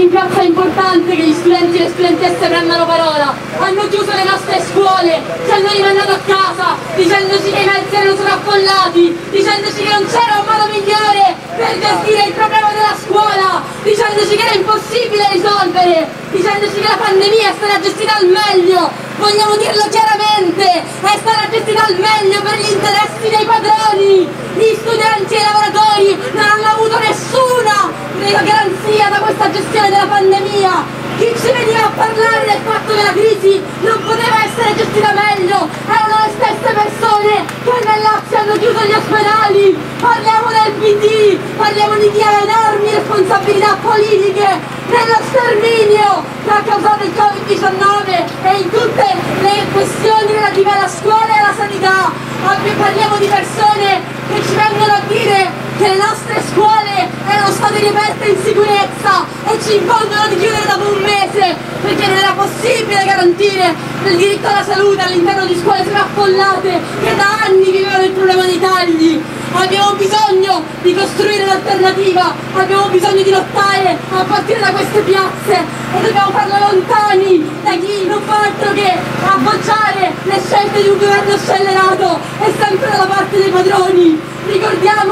in piazza è importante che gli studenti e le studentesse prendano parola. Hanno chiuso le nostre scuole, ci hanno rimandato a casa, dicendoci che i mezzi erano sovraffollati, dicendoci che non c'era un modo migliore per gestire il problema della scuola, dicendoci che era impossibile risolvere, dicendoci che la pandemia è stata gestita al meglio. Vogliamo dirlo chiaramente, è stata gestita al meglio per gli interessi dei padroni. Gli studenti e i lavoratori non hanno avuto nessuna da questa gestione della pandemia. Chi ci veniva a parlare del fatto che la crisi non poteva essere gestita meglio erano le stesse persone che nel Lazio hanno chiuso gli ospedali. Parliamo del PD, parliamo di chi ha enormi responsabilità politiche nello sterminio che ha causato il Covid-19 e in tutte le questioni relative alla scuola e alla sanità. Parliamo di persone che ci vengono a dire che le nostre scuole state riaperte in sicurezza e ci impongono di chiudere dopo un mese perché non era possibile garantire il diritto alla salute all'interno di scuole sovraffollate che da anni vivevano il problema dei tagli. Abbiamo bisogno di costruire un'alternativa, abbiamo bisogno di lottare a partire da queste piazze e dobbiamo farlo lontani da chi non fa altro che appoggiare le scelte di un governo scellerato e sempre dalla parte dei padroni. Ricordiamo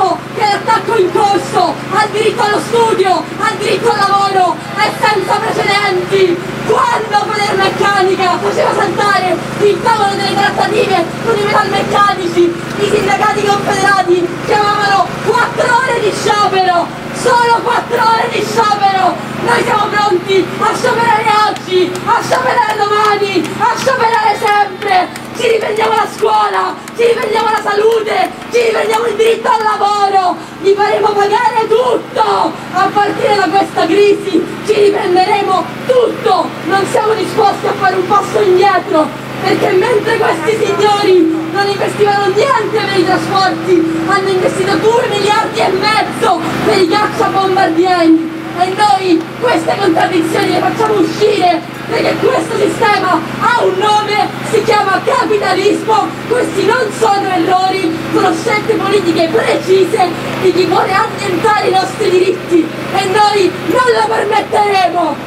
corso al diritto allo studio, al diritto al lavoro è senza precedenti. Quando Federmeccanica faceva saltare il tavolo delle trattative con i metalmeccanici, i sindacati confederati chiamavano 4 ore di sciopero, solo 4 ore di sciopero. Noi siamo pronti a scioperare oggi, a scioperare domani, a scioperare sempre ci riprendiamo la scuola, ci riprendiamo la salute, ci riprendiamo il diritto al lavoro, gli faremo pagare tutto, a partire da questa crisi ci riprenderemo tutto, non siamo disposti a fare un passo indietro, perché mentre questi signori non investivano niente per i trasporti, hanno investito 2 miliardi e mezzo per i cacciabombardieri. E noi queste contraddizioni le facciamo uscire perché capitalismo, questi non sono errori, sono scelte politiche precise di chi vuole annientare i nostri diritti e noi non lo permetteremo!